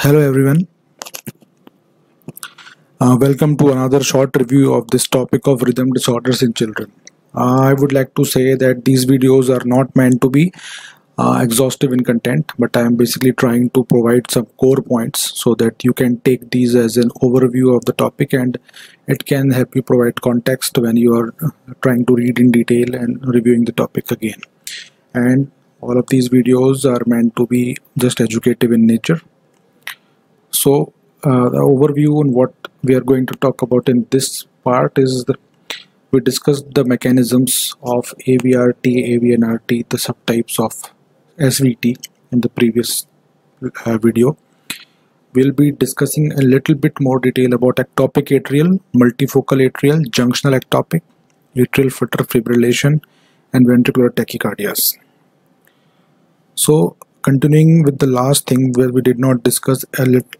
Hello everyone. Uh, welcome to another short review of this topic of rhythm disorders in children. Uh, I would like to say that these videos are not meant to be uh, exhaustive in content, but I am basically trying to provide some core points so that you can take these as an overview of the topic and it can help you provide context when you are uh, trying to read in detail and reviewing the topic again. And all of these videos are meant to be just educative in nature so uh, the overview on what we are going to talk about in this part is that we discussed the mechanisms of AVRT, AVNRT, the subtypes of SVT in the previous uh, video. We'll be discussing a little bit more detail about ectopic atrial, multifocal atrial, junctional ectopic, atrial flutter fibrillation, and ventricular tachycardias. So continuing with the last thing where we did not discuss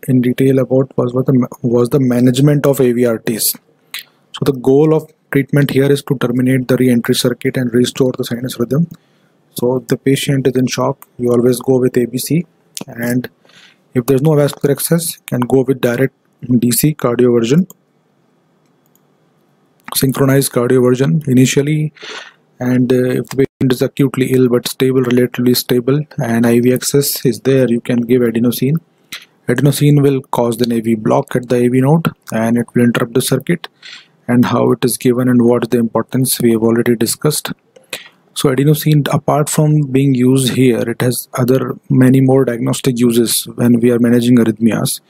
in detail about was what the was the management of AVRTs. So the goal of treatment here is to terminate the re-entry circuit and restore the sinus rhythm. So if the patient is in shock, you always go with ABC, and if there's no vascular access, you can go with direct DC cardioversion, synchronized cardioversion initially, and uh, if the patient is acutely ill but stable relatively stable and IV access is there. You can give adenosine. Adenosine will cause an AV block at the AV node and it will interrupt the circuit. And how it is given and what is the importance we have already discussed. So adenosine apart from being used here it has other many more diagnostic uses when we are managing arrhythmias.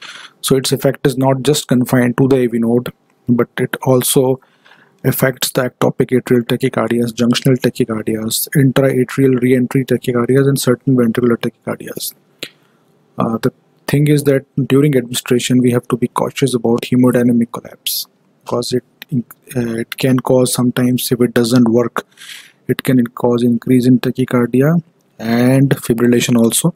So its effect is not just confined to the AV node but it also affects the ectopic atrial tachycardias, junctional tachycardias, intra-atrial re-entry tachycardias, and certain ventricular tachycardias. Uh, the thing is that during administration we have to be cautious about hemodynamic collapse because it uh, it can cause sometimes if it doesn't work it can cause increase in tachycardia and fibrillation also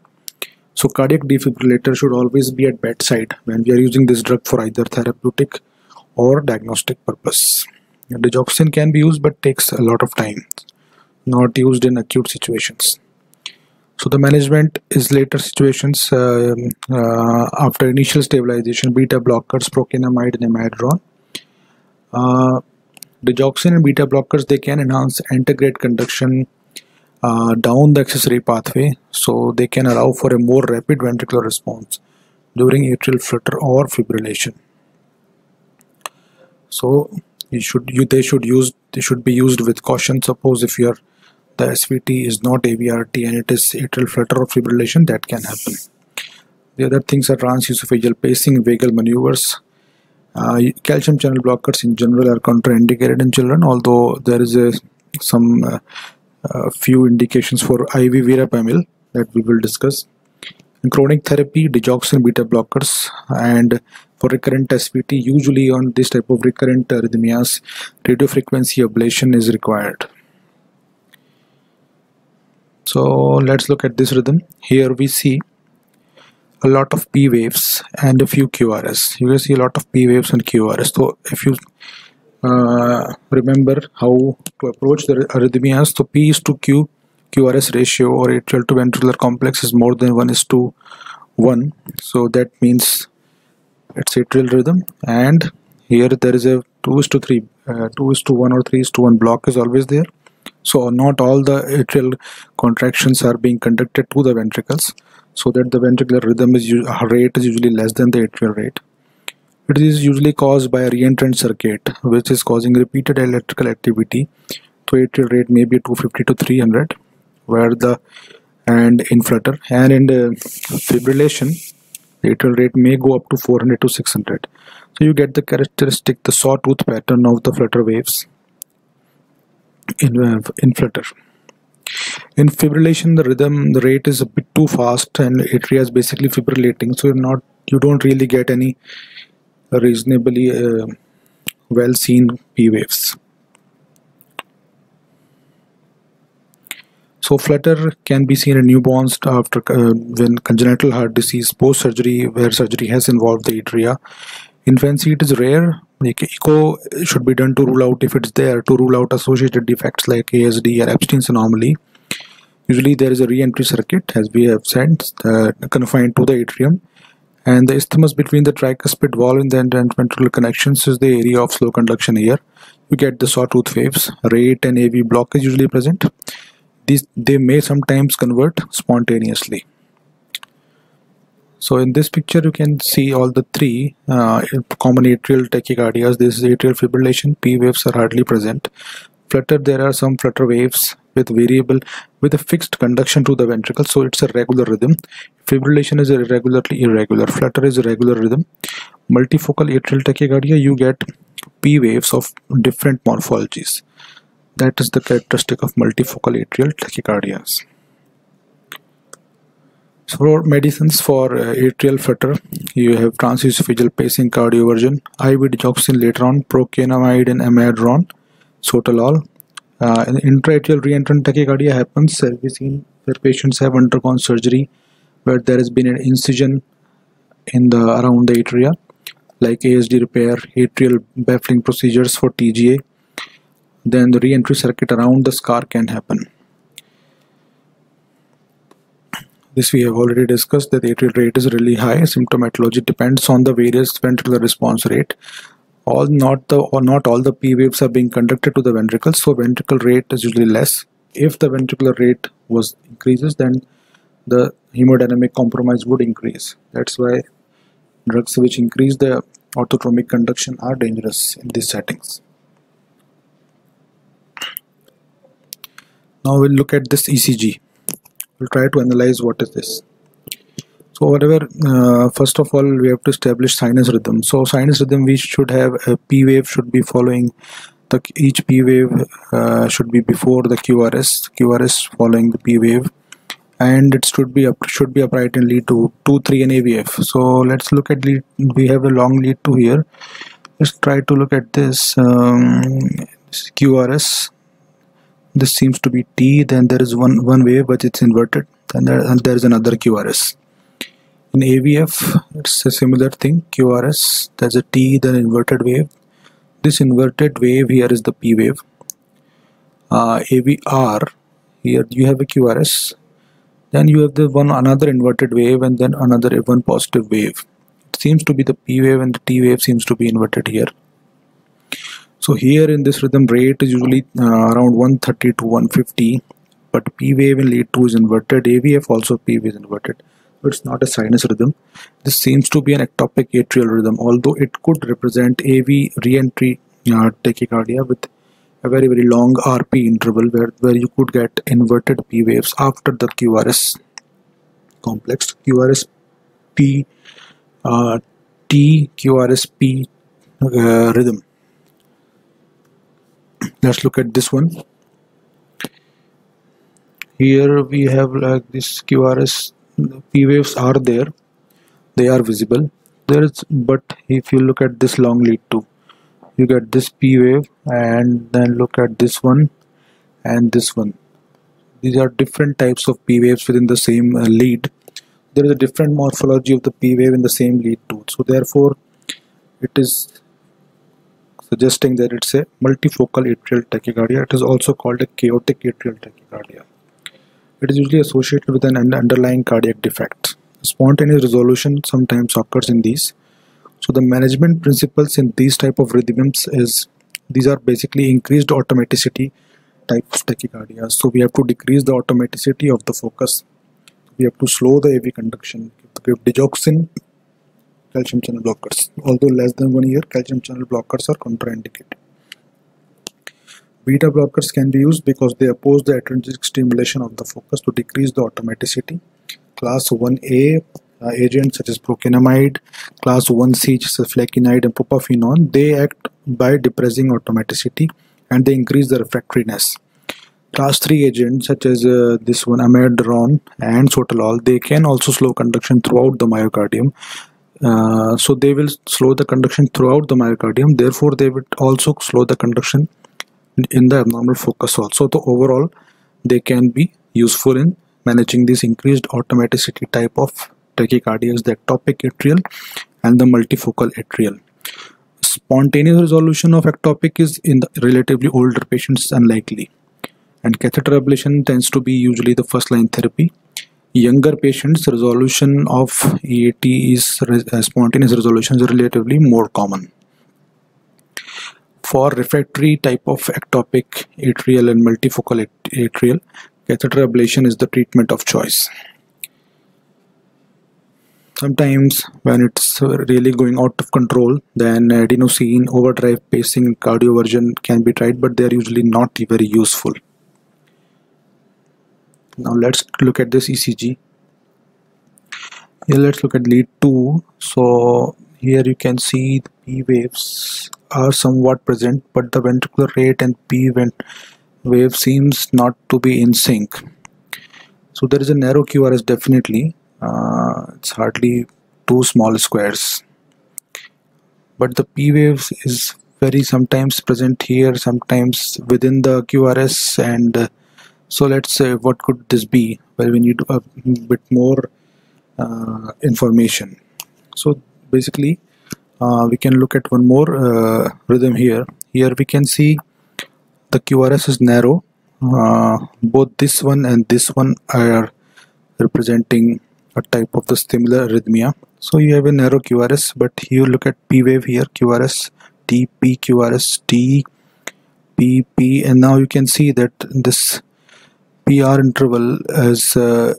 so cardiac defibrillator should always be at bedside when we are using this drug for either therapeutic or diagnostic purpose digoxin can be used but takes a lot of time. Not used in acute situations. So the management is later situations uh, uh, after initial stabilization beta blockers procainamide and amiodarone uh, digoxin and beta blockers they can enhance antegrade conduction uh, down the accessory pathway. So they can allow for a more rapid ventricular response during atrial flutter or fibrillation. So you should you they should use they should be used with caution. Suppose if your the SVT is not AVRT and it is atrial flutter or fibrillation that can happen. The other things are transesophageal pacing vagal maneuvers uh, calcium channel blockers in general are contraindicated in children although there is a some uh, uh, few indications for IV verapamil that we will discuss. In chronic therapy digoxin beta blockers and for recurrent SVT, usually on this type of recurrent arrhythmias, radiofrequency ablation is required. So let's look at this rhythm. Here we see a lot of P waves and a few QRS. You will see a lot of P waves and QRS. So if you uh, remember how to approach the arrhythmias, so P is to Q, QRS ratio or atrial to ventricular complex is more than 1 is to 1. So that means its atrial rhythm. And here there is a 2 is to 3 uh, 2 is to 1 or 3 is to 1 block is always there. So not all the atrial contractions are being conducted to the ventricles. So that the ventricular rhythm is uh, rate is usually less than the atrial rate. It is usually caused by a reentrant circuit which is causing repeated electrical activity. So atrial rate may be 250 to 300 where the and in flutter and in the fibrillation atrial rate may go up to 400 to 600 so you get the characteristic the sawtooth pattern of the flutter waves in, uh, in flutter. In fibrillation the rhythm the rate is a bit too fast and atria is basically fibrillating. So you're not you don't really get any reasonably uh, well seen p waves So flutter can be seen in newborns after uh, when congenital heart disease post surgery where surgery has involved the atria. In infancy it is rare. Like echo should be done to rule out if it's there to rule out associated defects like ASD or Ebstein's anomaly. Usually there is a re-entry circuit as we have said uh, confined to the atrium and the isthmus between the tricuspid valve and the ventricular connections is the area of slow conduction here you get the sawtooth waves rate and AV block is usually present these they may sometimes convert spontaneously. So in this picture you can see all the three uh, common atrial tachycardias. This is atrial fibrillation. P waves are hardly present. Flutter there are some flutter waves with variable with a fixed conduction to the ventricle so it's a regular rhythm. Fibrillation is irregularly irregular. Flutter is a regular rhythm. Multifocal atrial tachycardia you get p waves of different morphologies that is the characteristic of multifocal atrial tachycardias. So for medicines for uh, atrial flutter you have transesophageal pacing cardioversion IV later on procainamide and amiodarone sotalol uh, intraatrial reentrant tachycardia happens we've seen where patients have undergone surgery where there has been an incision in the around the atria like ASD repair, atrial baffling procedures for TGA then the re-entry circuit around the scar can happen. This we have already discussed that the atrial rate is really high. Symptomatology depends on the various ventricular response rate all not the or not all the p waves are being conducted to the ventricle so ventricle rate is usually less if the ventricular rate was increases then the hemodynamic compromise would increase that's why drugs which increase the orthodromic conduction are dangerous in these settings now we'll look at this ECG we'll try to analyze what is this. So whatever uh, first of all we have to establish sinus rhythm. So sinus rhythm we should have a p wave should be following the each p wave uh, should be before the qrs qrs following the p wave. And it should be up should be upright in lead 2 2 3 and avf so let's look at lead we have a long lead 2 here. Let's try to look at this um, qrs this seems to be t then there is one one wave but it's inverted and there, and there is another qrs in AVF it's a similar thing QRS there's a T then inverted wave. This inverted wave here is the P wave. Uh, AVR here you have a QRS then you have the one another inverted wave and then another one positive wave. It seems to be the P wave and the T wave seems to be inverted here so here in this rhythm rate is usually uh, around 130 to 150 but P wave in lead 2 is inverted AVF also P wave is inverted it's not a sinus rhythm. This seems to be an ectopic atrial rhythm, although it could represent AV re-entry uh, tachycardia with a very very long RP interval where, where you could get inverted P waves after the QRS complex QRS P uh, T QRS P uh, rhythm. Let's look at this one. Here we have like this QRS p waves are there. They are visible. There is but if you look at this long lead too you get this p wave and then look at this one and this one. These are different types of p waves within the same uh, lead. There is a different morphology of the p wave in the same lead too. So therefore it is suggesting that it's a multifocal atrial tachycardia it is also called a chaotic atrial tachycardia it is usually associated with an underlying cardiac defect. Spontaneous resolution sometimes occurs in these. So the management principles in these type of rhythms is these are basically increased automaticity type of tachycardia. So we have to decrease the automaticity of the focus. We have to slow the AV conduction. Give digoxin, calcium channel blockers. Although less than one year, calcium channel blockers are contraindicated. Beta blockers can be used because they oppose the adrenergic stimulation of the focus to decrease the automaticity. Class 1A uh, agents such as procainamide, class 1C such as and propafenone, they act by depressing automaticity and they increase the refractoriness. Class 3 agents such as uh, this one amiodarone and sotalol, they can also slow conduction throughout the myocardium. Uh, so they will slow the conduction throughout the myocardium, therefore they would also slow the conduction in the abnormal focus also. So overall they can be useful in managing this increased automaticity type of tachycardias the ectopic atrial and the multifocal atrial. Spontaneous resolution of ectopic is in the relatively older patients unlikely. And catheter ablation tends to be usually the first line therapy younger patients resolution of EAT is uh, spontaneous resolution is relatively more common. For refractory type of ectopic atrial and multifocal atrial catheter ablation is the treatment of choice. Sometimes when it's really going out of control then adenosine overdrive pacing cardioversion can be tried but they're usually not very useful now let's look at this ECG here let's look at lead 2 so here you can see the P waves are somewhat present but the ventricular rate and P vent wave seems not to be in sync. So there is a narrow QRS definitely. Uh, it's hardly two small squares. But the P waves is very sometimes present here sometimes within the QRS and uh, so let's say what could this be? Well we need a bit more uh, information. So basically uh, we can look at one more uh, rhythm here. Here we can see the QRS is narrow. Uh, both this one and this one are representing a type of the similar arrhythmia. So you have a narrow QRS but you look at P wave here QRS T P QRS T P P and now you can see that this PR interval is uh,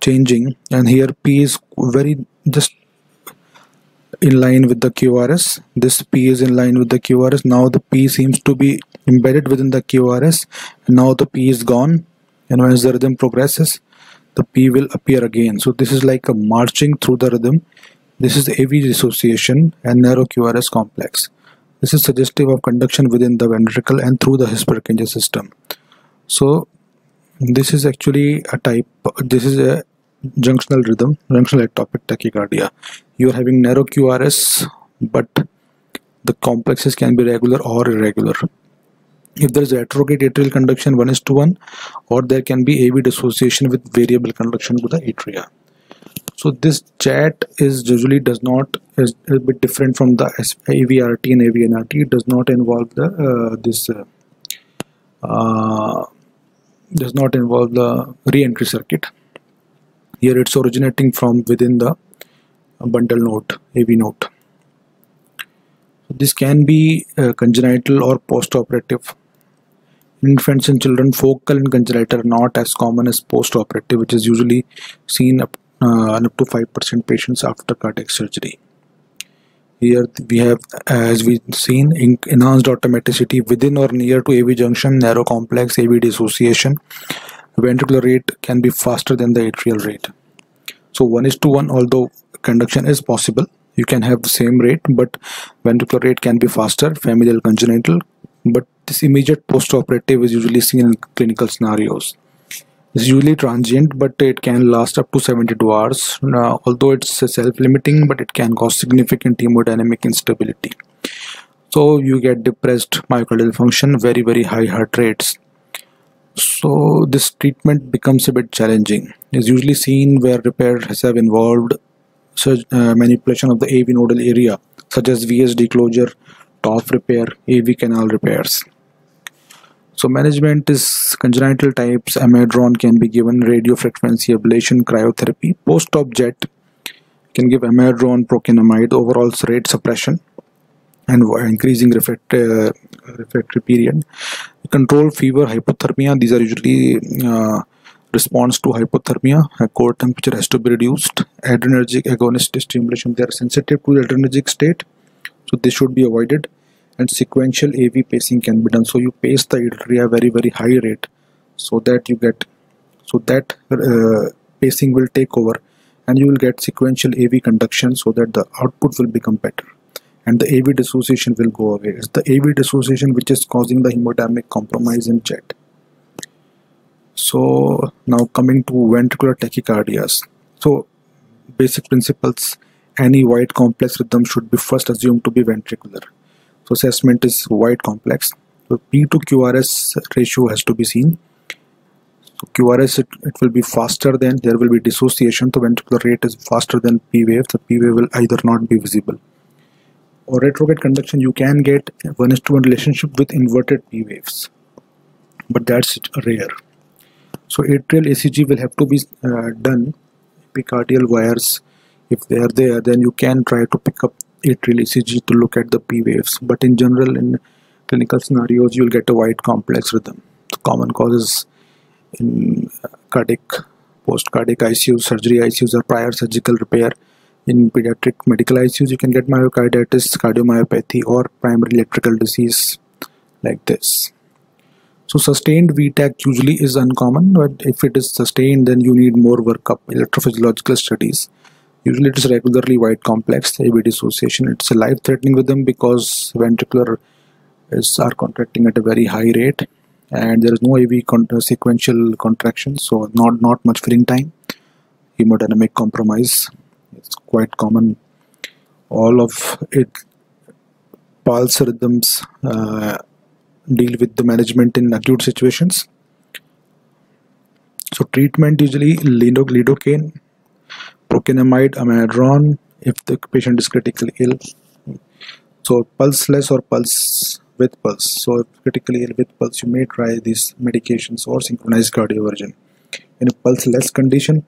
changing and here P is very just in line with the QRS this P is in line with the QRS now the P seems to be embedded within the QRS now the P is gone. And as the rhythm progresses the P will appear again. So this is like a marching through the rhythm. This is AV dissociation and narrow QRS complex. This is suggestive of conduction within the ventricle and through the His-Purkinje system. So this is actually a type this is a junctional rhythm junctional ectopic tachycardia. You are having narrow QRS but the complexes can be regular or irregular. If there is retrograde atrial conduction 1 is to 1 or there can be AV dissociation with variable conduction to the atria. So this JET is usually does not is a bit different from the AVRT and AVNRT it does not involve the uh, this uh, uh, does not involve the re-entry circuit. Here it's originating from within the bundle node AV node. This can be uh, congenital or post-operative. Infants and children focal and congenital are not as common as post-operative which is usually seen up, uh, up to 5% patients after cardiac surgery here we have as we seen enhanced automaticity within or near to AV junction narrow complex AV dissociation. Ventricular rate can be faster than the atrial rate. So 1 is to 1 although conduction is possible you can have the same rate but ventricular rate can be faster familial congenital but this immediate post-operative is usually seen in clinical scenarios it's usually transient but it can last up to 72 hours. Now, although it's self-limiting but it can cause significant hemodynamic instability. So you get depressed myocardial function very very high heart rates. So this treatment becomes a bit challenging. It's usually seen where repairs have involved such, uh, manipulation of the AV nodal area such as VSD closure, TOF repair, AV canal repairs so management is congenital types, amiodarone can be given, radiofrequency ablation, cryotherapy. Post-op jet can give amiodarone, procainamide, overall rate suppression and increasing refract uh, refractory period. Control fever, hypothermia, these are usually uh, response to hypothermia. core temperature has to be reduced. Adrenergic agonist stimulation, they are sensitive to the adrenergic state, so this should be avoided and sequential AV pacing can be done. So you pace the atria very very high rate so that you get so that uh, pacing will take over and you will get sequential AV conduction so that the output will become better and the AV dissociation will go away. It's the AV dissociation which is causing the hemodynamic compromise in jet. So now coming to ventricular tachycardias. So basic principles any wide complex rhythm should be first assumed to be ventricular so assessment is quite complex. So p to qrs ratio has to be seen. So qrs it, it will be faster than there will be dissociation. The ventricular rate is faster than p wave the p wave will either not be visible. Or retrograde conduction you can get one is to one relationship with inverted p waves. But that's rare. So atrial ECG will have to be uh, done. Epicardial wires if they are there then you can try to pick up atrial ECG to look at the P waves but in general in clinical scenarios you'll get a wide complex rhythm. The common causes in uh, cardiac post cardiac ICU surgery ICUs or prior surgical repair. In pediatric medical ICUs you can get myocarditis cardiomyopathy or primary electrical disease like this. So sustained VTAC usually is uncommon, but if it is sustained, then you need more workup, electrophysiological studies. Usually it is regularly wide complex AV dissociation. It's a life-threatening rhythm because ventricular is are contracting at a very high rate and there is no AV con sequential contraction, so not, not much filling time. Hemodynamic compromise, it's quite common. All of it pulse rhythms uh, deal with the management in acute situations. So treatment usually lidocaine, procainamide, amiodarone if the patient is critically ill. So pulseless or pulse with pulse. So if critically ill with pulse, you may try these medications or synchronized cardioversion. In a pulseless condition,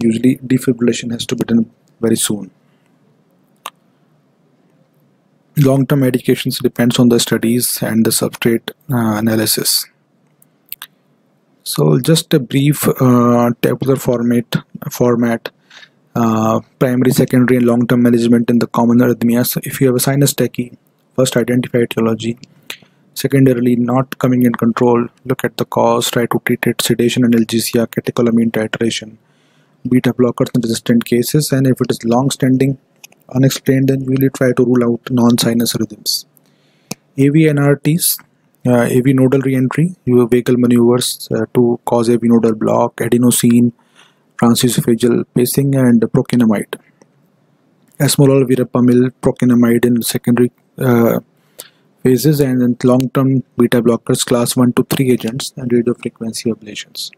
usually defibrillation has to be done very soon long-term medications depends on the studies and the substrate uh, analysis so just a brief uh, tabular format format uh, primary secondary and long-term management in the common arrhythmias. If you have a sinus tachy first identify etiology. Secondarily not coming in control look at the cause try to treat it sedation and analgesia catecholamine titration. Beta blockers in resistant cases and if it is long-standing unexplained then we will try to rule out non-sinus rhythms. AV uh, AV nodal reentry, your vagal maneuvers uh, to cause AV nodal block, adenosine, transesophageal pacing and procainamide. Esmolol, verapamil, procainamide in secondary uh, phases and then long-term beta blockers class 1 to 3 agents and radiofrequency ablations.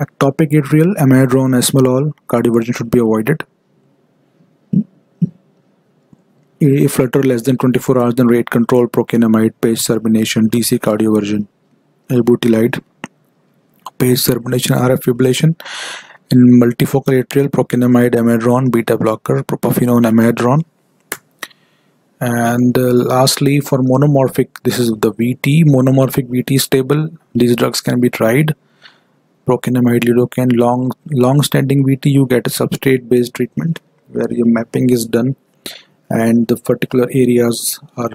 Ectopic atrial, amiodarone, esmolol, cardioversion should be avoided. If flutter less than 24 hours, then rate control, procainamide, pace termination, DC cardioversion, ibutilide, pace termination, RF fibrillation. In multifocal atrial, procainamide, amiodarone, beta blocker, propafenone, amiodarone. And uh, lastly, for monomorphic, this is the VT, monomorphic VT stable. These drugs can be tried. Procainamide, lidocaine, long, long-standing VT, you get a substrate-based treatment where your mapping is done and the particular areas are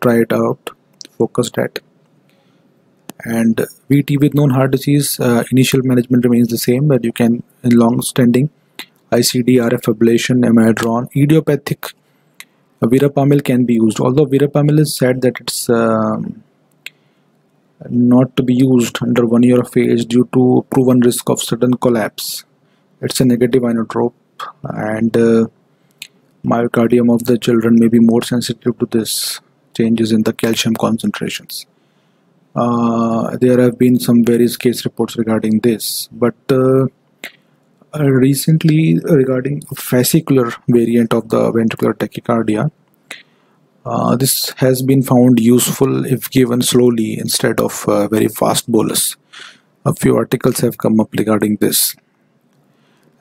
tried out focused at. And VT with known heart disease uh, initial management remains the same but you can in long standing ICD RF ablation amiodarone idiopathic uh, verapamil can be used. Although verapamil is said that it's um, not to be used under one year of age due to proven risk of sudden collapse. It's a negative inotrope and uh, myocardium of the children may be more sensitive to this changes in the calcium concentrations. Uh, there have been some various case reports regarding this, but uh, uh, recently regarding fascicular variant of the ventricular tachycardia, uh, this has been found useful if given slowly instead of uh, very fast bolus. A few articles have come up regarding this.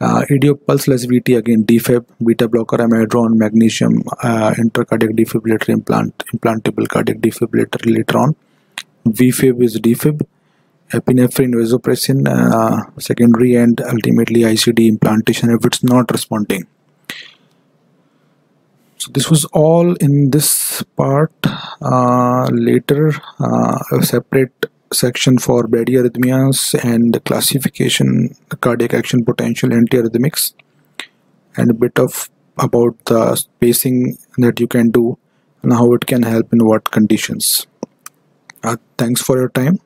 Uh, pulseless VT again defib, beta blocker, amiodarone, magnesium, uh, intracardiac defibrillator implant, implantable cardiac defibrillator later on. VFib is defib, epinephrine, vasopressin, uh, secondary and ultimately ICD implantation if it's not responding. So this was all in this part. Uh, later, uh, a separate section for bradyarrhythmias and the classification cardiac action potential antiarrhythmics and a bit of about the spacing that you can do and how it can help in what conditions. Uh, thanks for your time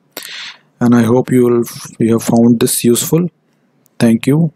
and i hope you will you have found this useful. Thank you